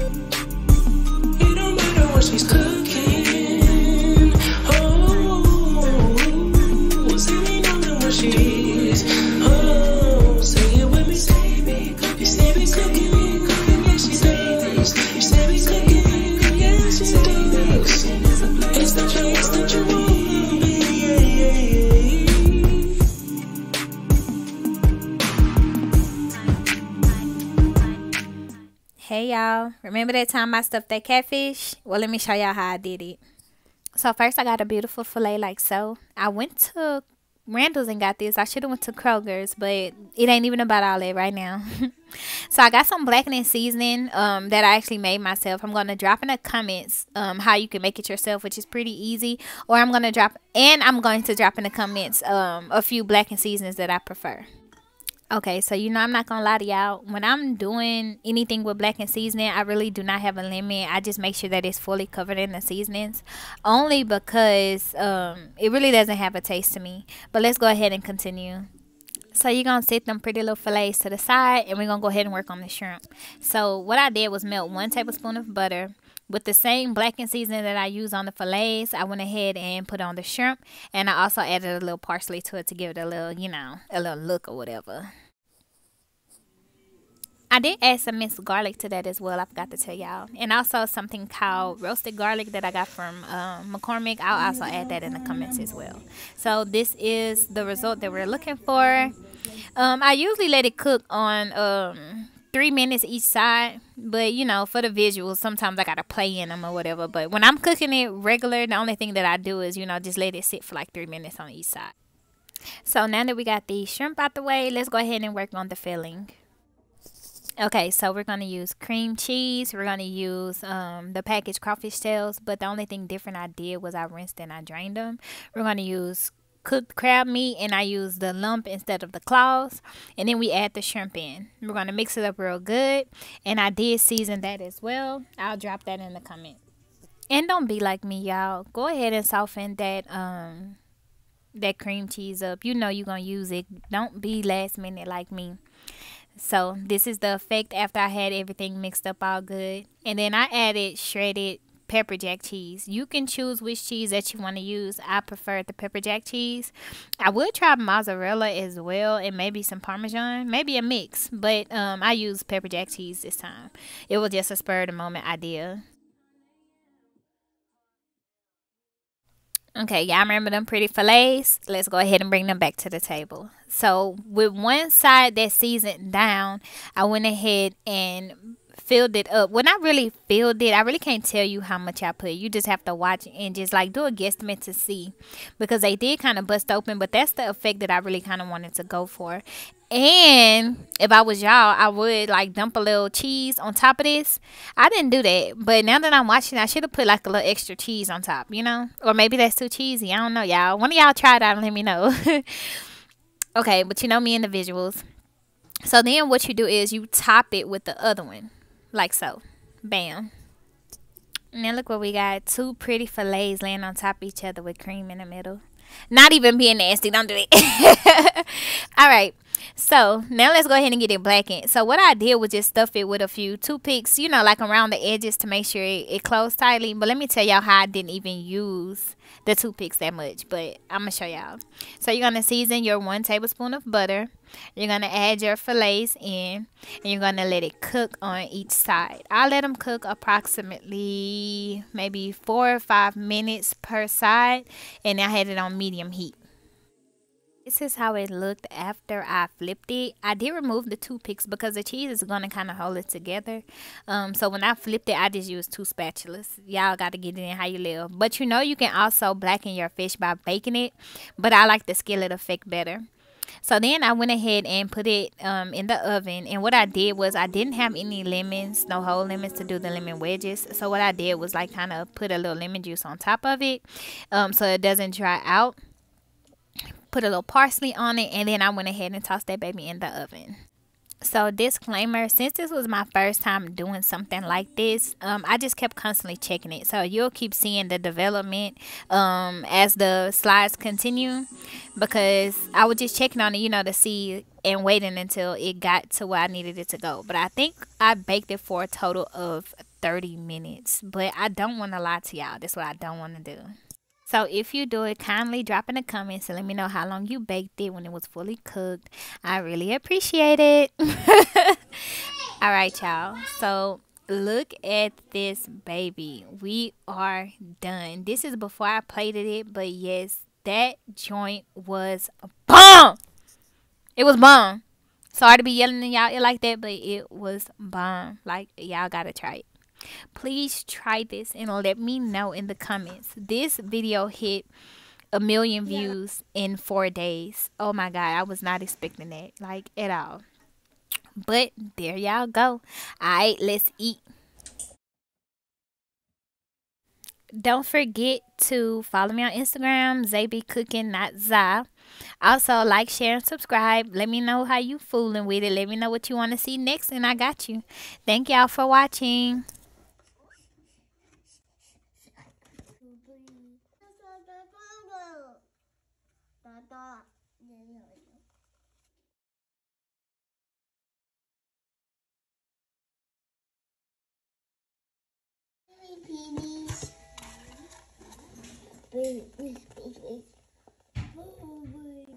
It y'all, remember that time I stuffed that catfish? Well, let me show y'all how I did it. So first I got a beautiful fillet like so. I went to Randall's and got this. I should have went to Kroger's, but it ain't even about all that right now. so I got some blackening seasoning um, that I actually made myself. I'm gonna drop in the comments um, how you can make it yourself, which is pretty easy. Or I'm gonna drop and I'm going to drop in the comments um, a few blackened seasonings that I prefer. Okay, so you know I'm not gonna lie to y'all. When I'm doing anything with blackened seasoning, I really do not have a limit. I just make sure that it's fully covered in the seasonings, only because um, it really doesn't have a taste to me. But let's go ahead and continue. So you're gonna set them pretty little fillets to the side, and we're gonna go ahead and work on the shrimp. So what I did was melt one tablespoon of butter. With the same blackened seasoning that I use on the fillets, I went ahead and put on the shrimp, and I also added a little parsley to it to give it a little, you know, a little look or whatever. I did add some minced garlic to that as well. I forgot to tell y'all. And also something called roasted garlic that I got from um, McCormick. I'll also add that in the comments as well. So this is the result that we're looking for. Um, I usually let it cook on um, three minutes each side. But, you know, for the visuals, sometimes I got to play in them or whatever. But when I'm cooking it regular, the only thing that I do is, you know, just let it sit for like three minutes on each side. So now that we got the shrimp out the way, let's go ahead and work on the filling. Okay, so we're going to use cream cheese. We're going to use um, the packaged crawfish tails. But the only thing different I did was I rinsed and I drained them. We're going to use cooked crab meat and I use the lump instead of the claws. And then we add the shrimp in. We're going to mix it up real good. And I did season that as well. I'll drop that in the comment. And don't be like me, y'all. Go ahead and soften that um that cream cheese up. You know you're going to use it. Don't be last minute like me. So this is the effect after I had everything mixed up all good. And then I added shredded pepper jack cheese. You can choose which cheese that you want to use. I prefer the pepper jack cheese. I would try mozzarella as well and maybe some parmesan, maybe a mix. But um, I use pepper jack cheese this time. It was just a spur of the moment idea. Okay, y'all remember them pretty fillets? Let's go ahead and bring them back to the table. So with one side that seasoned down, I went ahead and filled it up. When I really filled it, I really can't tell you how much I put. You just have to watch and just like do a guesstimate to see because they did kind of bust open, but that's the effect that I really kind of wanted to go for. And if I was y'all, I would like dump a little cheese on top of this. I didn't do that, but now that I'm watching, I should have put like a little extra cheese on top, you know? Or maybe that's too cheesy. I don't know, y'all. One of y'all try it out and let me know. okay, but you know me and the visuals. So then what you do is you top it with the other one, like so. Bam. Now look what we got. Two pretty fillets laying on top of each other with cream in the middle. Not even being nasty. Don't do it. All right. So now let's go ahead and get it blackened. So what I did was just stuff it with a few toothpicks, you know, like around the edges to make sure it, it closed tightly. But let me tell y'all how I didn't even use the toothpicks that much. But I'm going to show y'all. So you're going to season your one tablespoon of butter. You're going to add your fillets in. And you're going to let it cook on each side. I let them cook approximately maybe four or five minutes per side. And I had it on medium heat. This is how it looked after I flipped it. I did remove the toothpicks because the cheese is going to kind of hold it together. Um, so when I flipped it, I just used two spatulas. Y'all got to get it in how you live. But you know you can also blacken your fish by baking it. But I like the skillet effect better. So then I went ahead and put it um, in the oven. And what I did was I didn't have any lemons, no whole lemons to do the lemon wedges. So what I did was like kind of put a little lemon juice on top of it um, so it doesn't dry out put a little parsley on it, and then I went ahead and tossed that baby in the oven. So disclaimer, since this was my first time doing something like this, um, I just kept constantly checking it. So you'll keep seeing the development um, as the slides continue because I was just checking on it, you know, to see and waiting until it got to where I needed it to go. But I think I baked it for a total of 30 minutes. But I don't want to lie to y'all. That's what I don't want to do. So if you do it, kindly drop in the comments and let me know how long you baked it when it was fully cooked. I really appreciate it. All right, y'all. So look at this baby. We are done. This is before I plated it, but yes, that joint was bomb. It was bomb. Sorry to be yelling at y'all like that, but it was bomb. Like y'all gotta try it. Please try this and let me know in the comments. This video hit a million views yeah. in four days. Oh my god, I was not expecting that like at all. But there y'all go. Alright, let's eat. Don't forget to follow me on Instagram, Zaby Cooking, not Za. Also, like, share, and subscribe. Let me know how you fooling with it. Let me know what you want to see next, and I got you. Thank y'all for watching. Wait. Oh, boy.